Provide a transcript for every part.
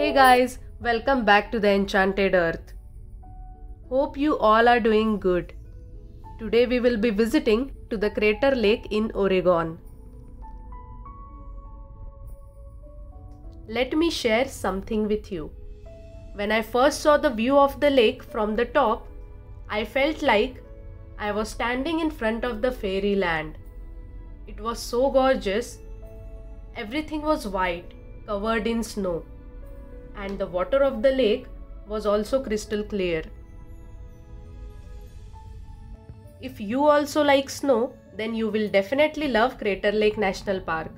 Hey guys, welcome back to the Enchanted Earth. Hope you all are doing good. Today we will be visiting to the Crater Lake in Oregon. Let me share something with you. When I first saw the view of the lake from the top, I felt like I was standing in front of the fairyland. It was so gorgeous. Everything was white, covered in snow, and the water of the lake was also crystal clear. If you also like snow, then you will definitely love Crater Lake National Park.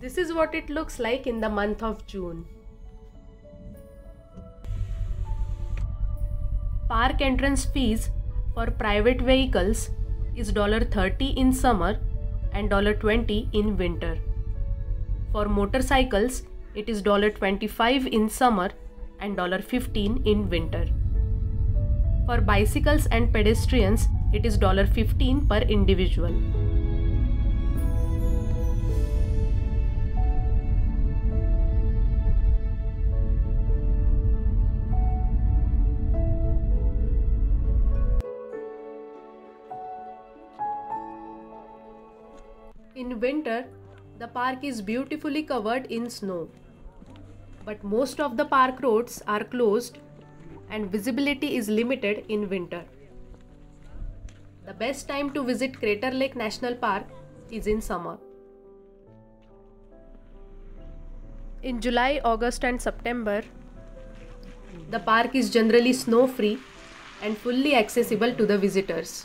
This is what it looks like in the month of June. Park entrance fees for private vehicles is $30 in summer and $20 in winter. For motorcycles, it is $25 in summer and $15 in winter. For bicycles and pedestrians, it is $15 per individual. In winter, the park is beautifully covered in snow. But most of the park roads are closed and visibility is limited in winter. The best time to visit Crater Lake National Park is in summer. In July, August, and September, the park is generally snow free and fully accessible to the visitors.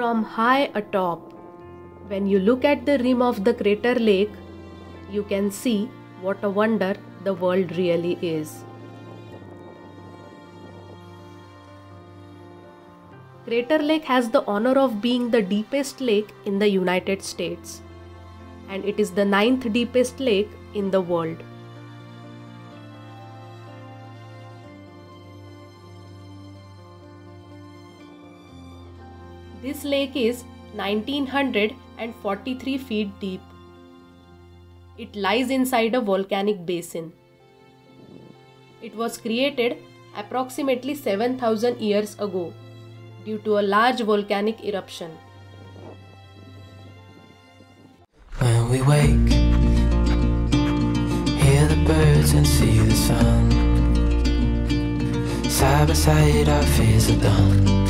From high atop, when you look at the rim of the crater lake, you can see what a wonder the world really is. Crater Lake has the honor of being the deepest lake in the United States, and it is the ninth deepest lake in the world. This lake is 1943 feet deep. It lies inside a volcanic basin. It was created approximately 7000 years ago due to a large volcanic eruption. When we wake, hear the birds and see the sun. Side by side, our fears are done.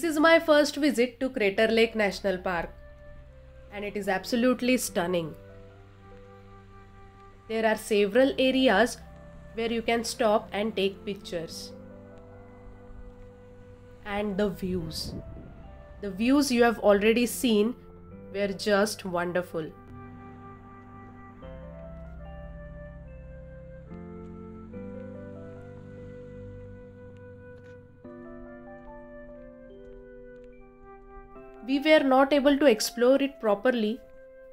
This is my first visit to Crater Lake National Park, and it is absolutely stunning. There are several areas where you can stop and take pictures. And the views. The views you have already seen were just wonderful. We were not able to explore it properly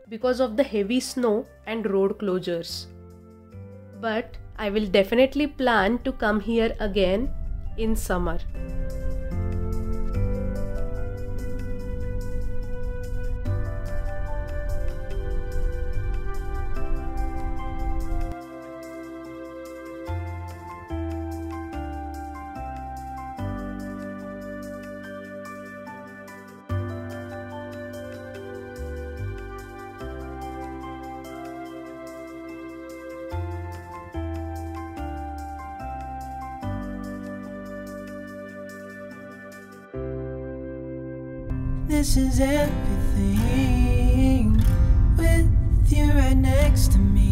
because of the heavy snow and road closures. But I will definitely plan to come here again in summer. This is everything with you right next to me.